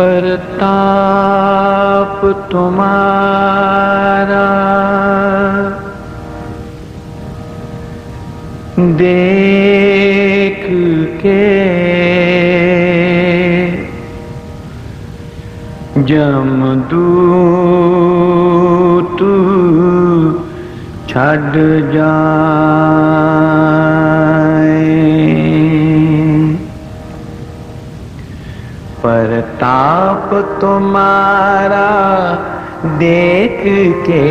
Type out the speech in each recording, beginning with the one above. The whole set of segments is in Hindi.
प्रताप तुम्हारा। देख के जम जमदूत छड़ जाए प्रताप तुम्हारा देख के।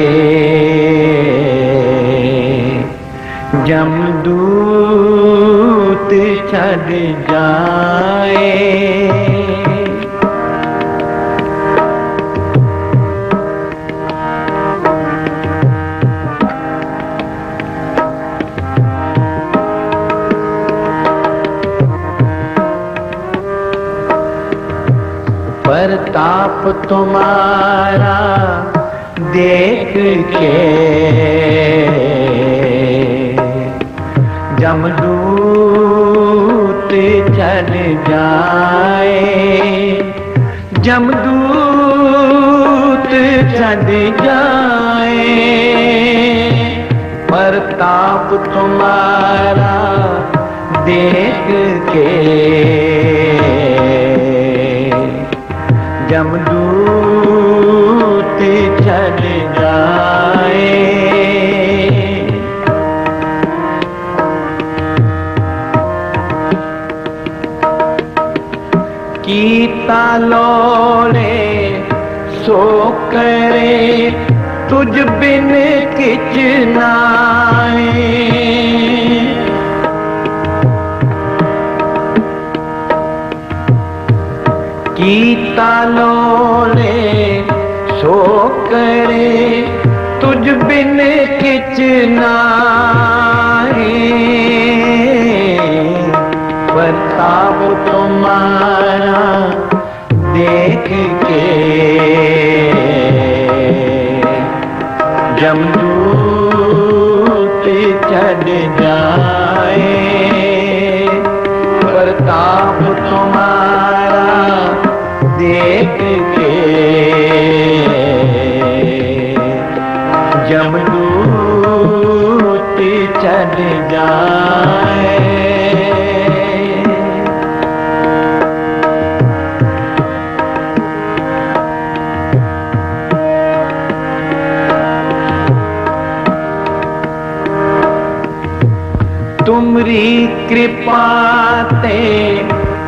जमदूत छड़ जाए। प्रताप तुम्हारा देख के। जमदूत चल जाए जमदूत चल जाए प्रताप तुम्हारा देख के। जमदूत चल जाए। कीता लोरे सो करे तुझ बिन किच नाए ने सो करे तुझ बिन किच तुमरी कृपा ते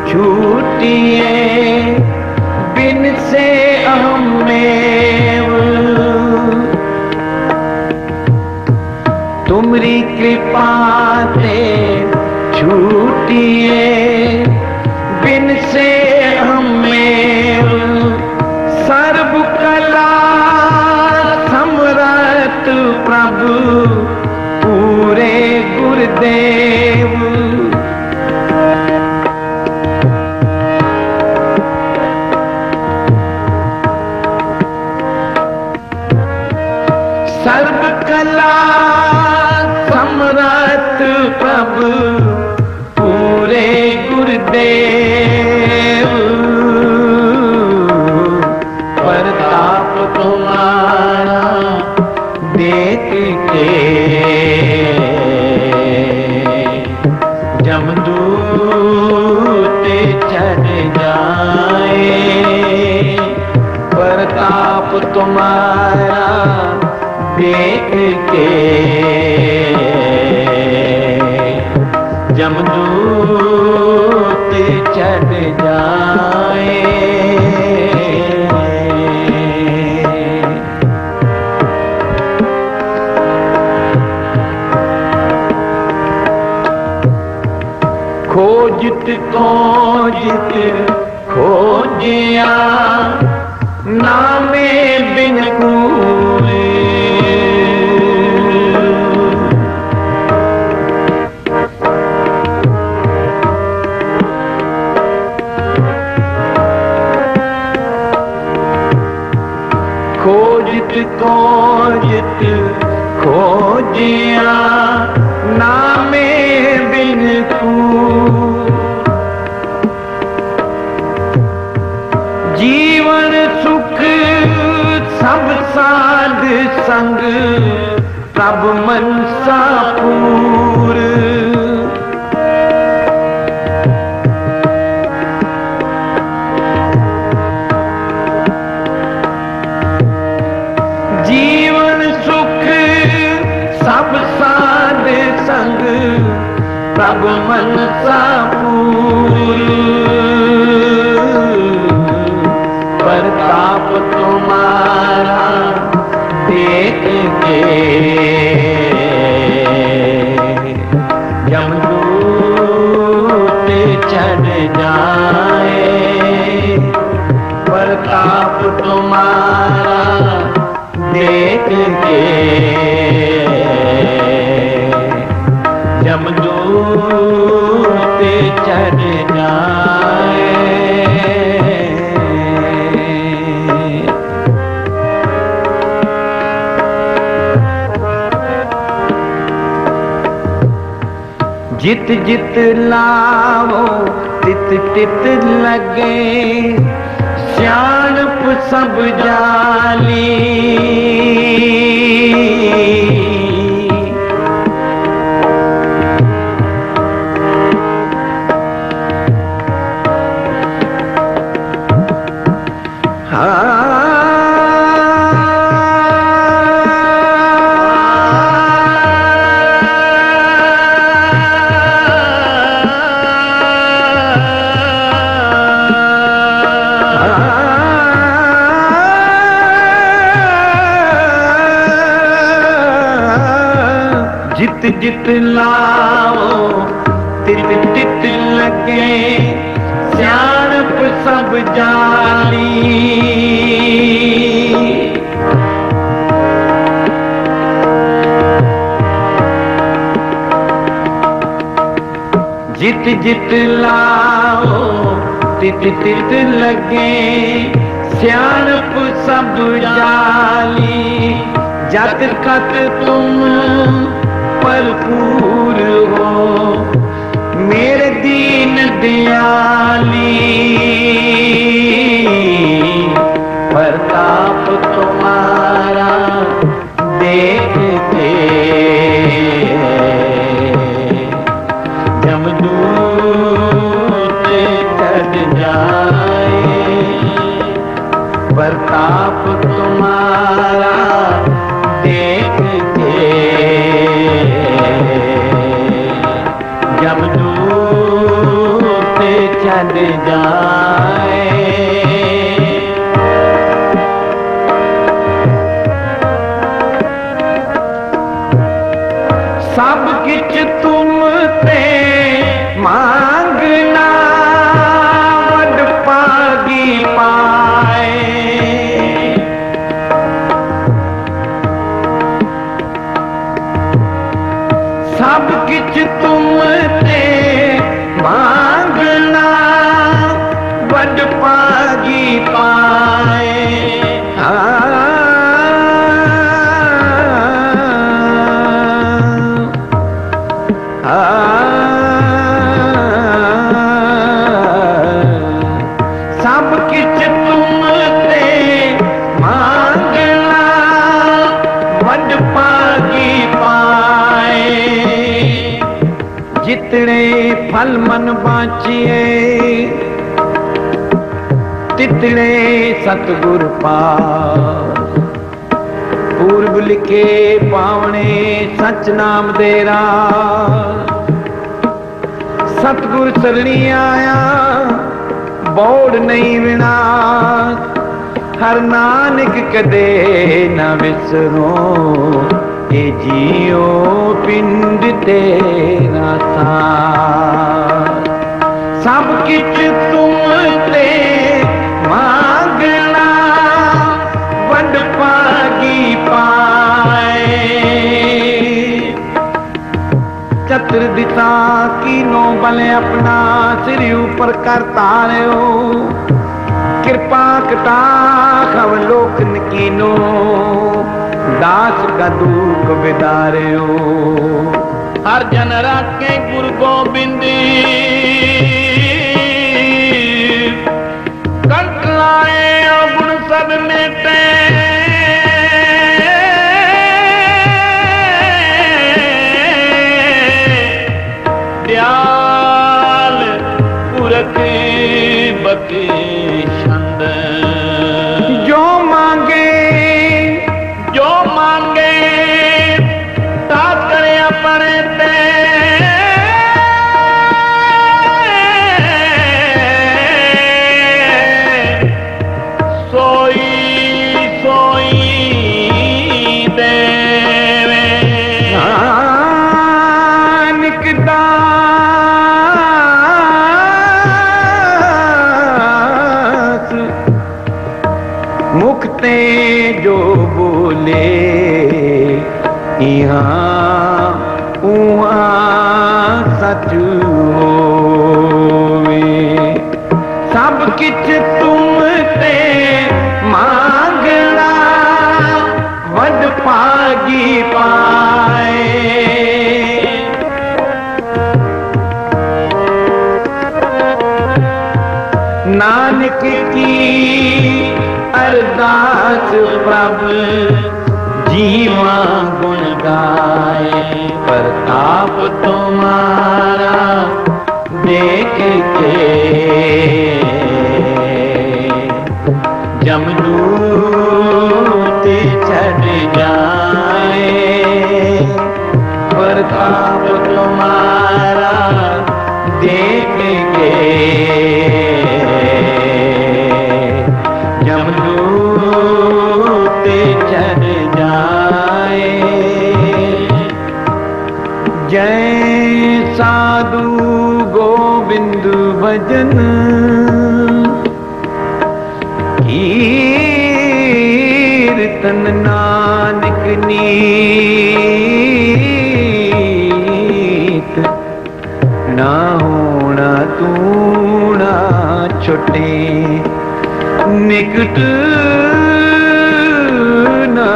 छूटिए बिन से हमें तुमरी कृपा ते छूटिए। देख के जमदूत चढ़ जाए खोजत खोजत खोजिया प्रभ मनसा पूर। प्रताप तुम्हारा देख के जमदूत चढ़ जाए प्रताप तुम्हारा देख के जमदूत चढ़ जाए। जित जित लावो तित तित लगे सियाणप सब जाली। जित जित लाओ तित तित लगे। सब जाली जित जित लाओ, तित तित लगे सियाणप सब जाली जत कत तुम भरपूर हो मेरे दीन दयाली। प्रताप तुम्हारा देख के जमदूत चढ़ जाए प्रताप तुम्हारा देख चढ़ जाए ਮਿਤਣੇ ਸਤਗੁਰ ਪਾਉ ਪੂਰਬ ਲਿਖੇ ਪਾਵਣੇ ਸਚ ਨਾਮ ਦੇ ਰਾ ਸਤਗੁਰ ਚਰਣੀ ਆਇਆ, ਬੋੜ ਨਹੀਂ ਵਿਣਾ ਹਰ ਨਾਨਕ ਕਦੇ ਨਾ ਵਿਸਰੋ, ਇਹ ਜੀਉ ਪਿੰਡ ਤੇਰਾ ਸਾ दिशा कीनो बल अपना सिर ऊपर कर हो कृपा कटाख अवलोकन कीनो, दास का दुख विदारो हर जन गुरु गोबिंद। पति सब जीवा गुण गाए, प्रताप तुम्हारा देख के जमदूत चढ़ जाए, प्रताप तुम्हारा देख के जय साधु गोविंद भजन। कीर्तन नानक नीत। ना होना तू ना छोटे। निकट ना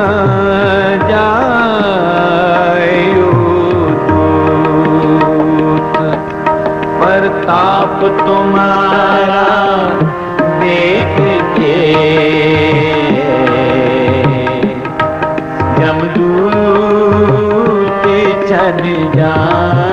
ताप तुम्हारा देख के जमदू के चल जा।